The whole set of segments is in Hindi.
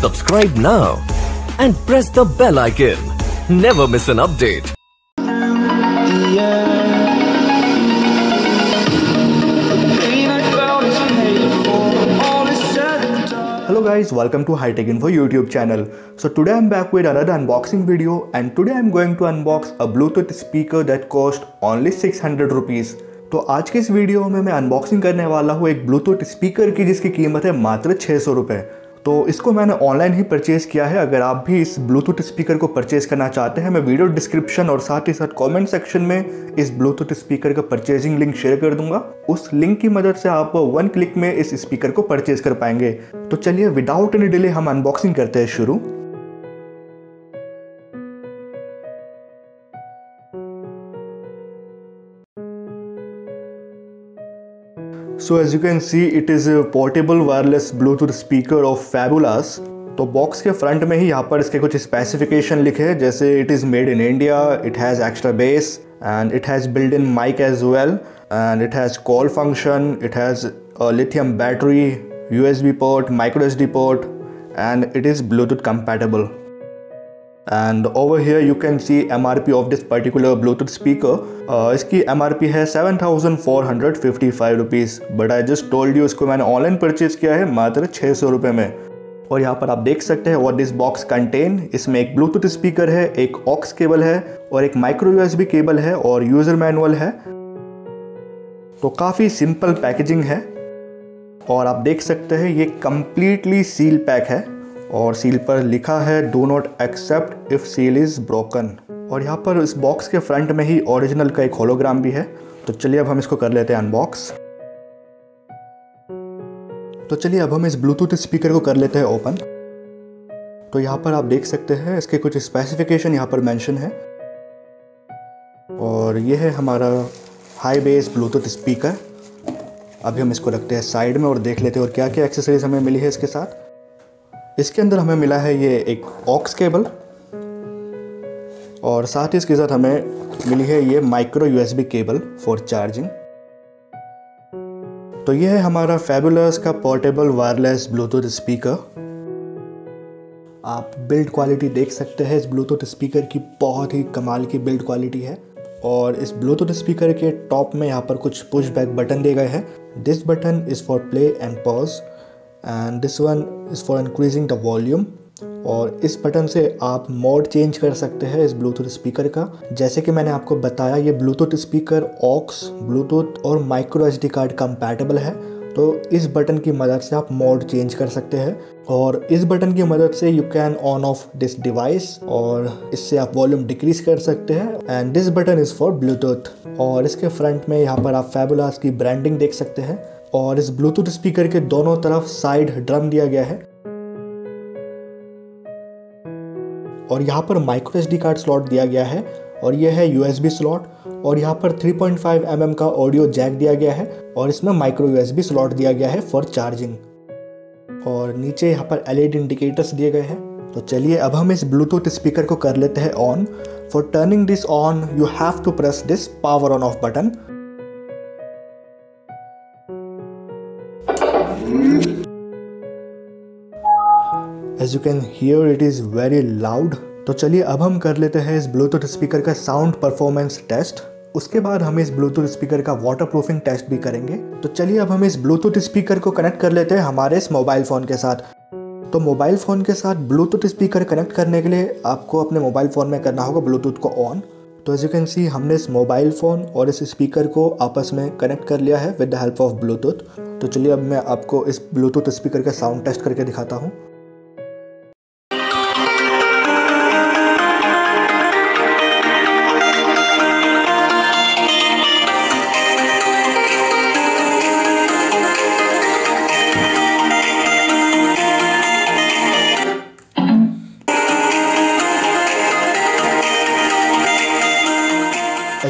Subscribe now and press the bell icon. Never miss an update. Hello guys, welcome to High Tech Info YouTube channel. So today I'm back with another unboxing video and today I'm going to unbox a Bluetooth speaker that cost only 600 rupees. तो आज के इस वीडियो में मैं अनबॉक्सिंग करने वाला हूँ एक ब्लूटूथ स्पीकर की जिसकी कीमत है मात्र छः सौ रुपये तो इसको मैंने ऑनलाइन ही परचेज़ किया है। अगर आप भी इस ब्लूटूथ स्पीकर को परचेज़ करना चाहते हैं, मैं वीडियो डिस्क्रिप्शन और साथ ही साथ कमेंट सेक्शन में इस ब्लूटूथ स्पीकर का परचेजिंग लिंक शेयर कर दूँगा। उस लिंक की मदद से आप वन क्लिक में इस स्पीकर को परचेज कर पाएँगे। तो चलिए विदाउट एनी डिले हम अनबॉक्सिंग करते हैं शुरू। As you can see, it is a portable wireless Bluetooth speaker of Fabulous. तो बॉक्स के फ्रंट में ही यहाँ पर इसके कुछ स्पेसिफिकेशन लिखे हैं, जैसे it is made in India it has extra bass and it has built in mic as well and it has call function it has lithium battery U S B port micro S D port and it is Bluetooth compatible and over here you can see M R P of this particular Bluetooth speaker इसकी एम आर पी है seven thousand four hundred fifty five rupees but I just told you इसको मैंने ऑनलाइन परचेज किया है मात्र छः सौ रुपये में. और यहाँ पर आप देख सकते हैं वॉट दिस बॉक्स कंटेन इसमें एक ब्लूटूथ स्पीकर है, एक ऑक्स केबल है और एक माइक्रो यूएसबी केबल है और यूज़र मैनुअल है. तो काफ़ी सिंपल पैकेजिंग है. और आप देख सकते हैं ये कम्प्लीटली सील पैक है. और सील पर लिखा है do not accept if seal is broken और यहाँ पर इस बॉक्स के फ्रंट में ही ओरिजिनल का एक होलोग्राम भी है। तो चलिए अब हम इसको कर लेते हैं अनबॉक्स तो चलिए अब हम इस ब्लूटूथ स्पीकर को कर लेते हैं ओपन तो यहाँ पर आप देख सकते हैं, इसके कुछ स्पेसिफिकेशन यहाँ पर मेंशन है। और ये है हमारा हाई बेस ब्लूटूथ स्पीकर अभी हम इसको रखते हैं साइड में और देख लेते हैं और क्या क्या एक्सेसरीज हमें मिली है इसके साथ। इसके अंदर हमें मिला है ये एक ऑक्स केबल और साथ ही इसके साथ हमें मिली है ये micro USB cable for charging तो ये है हमारा फेबुलस का पोर्टेबल वायरलेस ब्लूटूथ स्पीकर आप बिल्ड क्वालिटी देख सकते हैं, इस ब्लूटूथ स्पीकर की बहुत ही कमाल की बिल्ड क्वालिटी है। और इस ब्लूटूथ स्पीकर के टॉप में यहाँ पर कुछ पुश बैक बटन दिए गए हैं। This button is for play and pause and this one is for increasing the volume और इस बटन से आप मोड चेंज कर सकते हैं इस ब्लूटूथ स्पीकर का। जैसे कि मैंने आपको बताया, ये ब्लूटूथ स्पीकर ऑक्स ब्लूटूथ और माइक्रो एच कार्ड कंपैटिबल है। तो इस बटन की मदद से आप मोड चेंज कर सकते हैं। और इस बटन की मदद से you can on off this device और इससे आप वॉल्यूम डिक्रीज कर सकते हैं। And this button is for Bluetooth और इसके फ्रंट में यहाँ पर आप फेबुलास की ब्रांडिंग देख सकते हैं। और इस ब्लूटूथ स्पीकर के दोनों तरफ़ साइड ड्रम दिया गया है। और यहाँ पर माइक्रो एसडी कार्ड स्लॉट दिया गया है और यह है यू स्लॉट और यहाँ पर 3.5 पॉइंट mm का ऑडियो जैक दिया गया है और इसमें माइक्रो यूएसबी स्लॉट दिया गया है फॉर चार्जिंग और नीचे यहाँ पर एलईडी इंडिकेटर्स दिए गए हैं। तो चलिए अब हम इस ब्लूटूथ स्पीकर को कर लेते हैं on for turning this on you have to press this power on off button as you can hear it is very loud तो चलिए अब हम कर लेते हैं इस ब्लूटूथ स्पीकर का साउंड परफॉर्मेंस टेस्ट उसके बाद हम इस ब्लूटूथ स्पीकर का वाटर प्रूफिंग टेस्ट भी करेंगे। तो चलिए अब हम इस ब्लूटूथ स्पीकर को कनेक्ट कर लेते हैं हमारे इस मोबाइल फ़ोन के साथ। तो मोबाइल फ़ोन के साथ ब्लूटूथ स्पीकर कनेक्ट करने के लिए आपको अपने मोबाइल फ़ोन में करना होगा ब्लूटूथ को ऑन तो एज यू कैन सी हमने इस मोबाइल फ़ोन और इस स्पीकर को आपस में कनेक्ट कर लिया है with the help of Bluetooth तो चलिए अब मैं आपको इस ब्लूटूथ स्पीकर का साउंड टेस्ट करके दिखाता हूँ।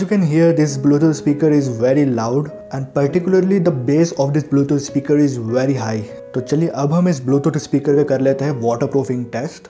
You can hear this Bluetooth speaker is very loud and particularly the bass of this Bluetooth speaker is very high. तो चलिए अब हम इस Bluetooth speaker का कर लेते हैं waterproofing test.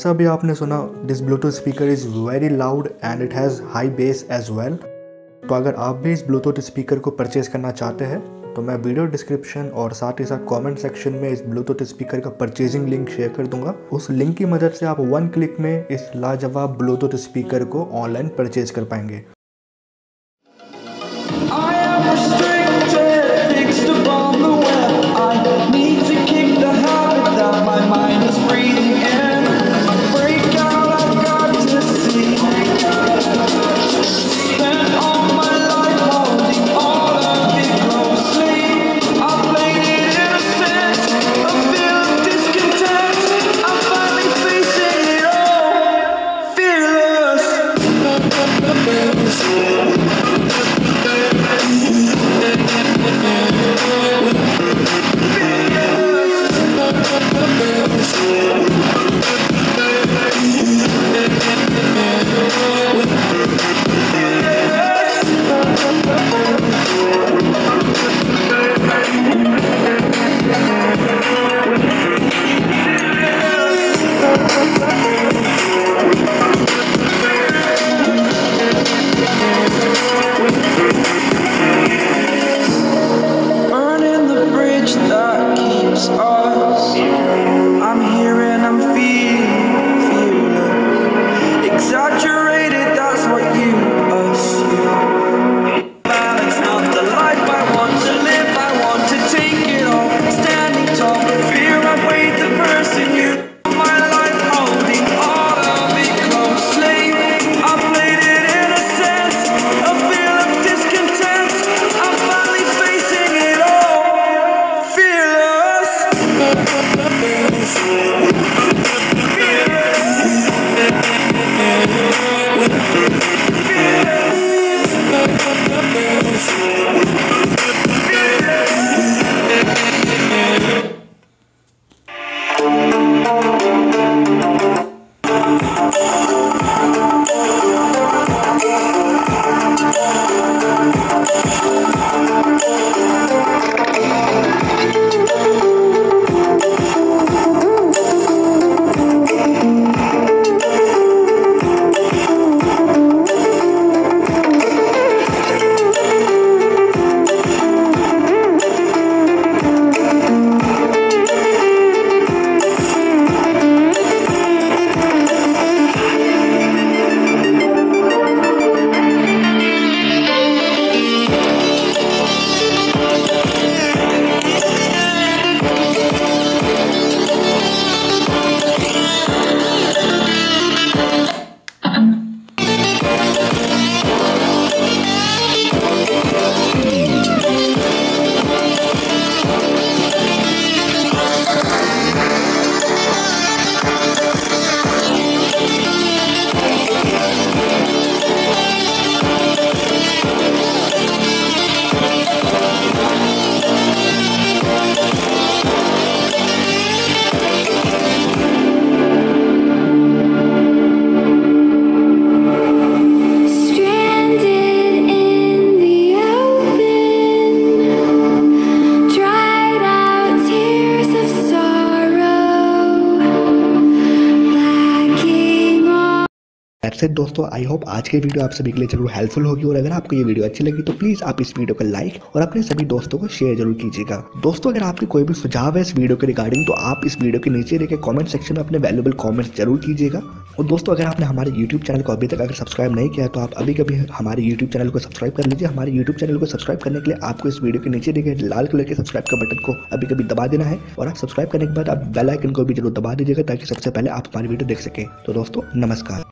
जैसा भी आपने सुना this Bluetooth speaker is very loud and it has high bass as well तो अगर आप भी इस ब्लूटूथ स्पीकर को परचेज करना चाहते हैं तो मैं वीडियो डिस्क्रिप्शन और साथ ही साथ कमेंट सेक्शन में इस ब्लूटूथ स्पीकर का परचेजिंग लिंक शेयर कर दूँगा। उस लिंक की मदद से आप वन क्लिक में इस लाजवाब ब्लूटूथ स्पीकर को ऑनलाइन परचेज कर पाएँगे। इट दोस्तों. आई होप आज की वीडियो आप सभी के लिए ज़रूर हेल्पफुल होगी और अगर आपको ये वीडियो अच्छी लगी तो प्लीज़ आप इस वीडियो को लाइक और अपने सभी दोस्तों को शेयर ज़रूर कीजिएगा. दोस्तों, अगर आपके कोई भी सुझाव है इस वीडियो के रिगार्डिंग तो आप इस वीडियो के नीचे देखे कमेंट सेक्शन में अपने वैल्यूबल कमेंट्स ज़रूर कीजिएगा. और दोस्तों, अगर आपने हमारे यूट्यूब चैनल को अभी तक अगर सब्सक्राइब नहीं किया तो आप अभी कभी हमारे यूट्यूब चैनल को सब्सक्राइब कर लीजिए. हमारे यूट्यूब चैनल को सब्सक्राइब करने के लिए आपको इस वीडियो के नीचे देखे लाल कलर के सब्सक्राइब का बटन को अभी कभी दबा देना है. और आप सब्सक्राइब करने के बाद आप बेल आइकन को भी ज़रूर दबा दीजिएगा, ताकि सबसे पहले आप हमारी वीडियो देख सकें. तो दोस्तों, नमस्कार.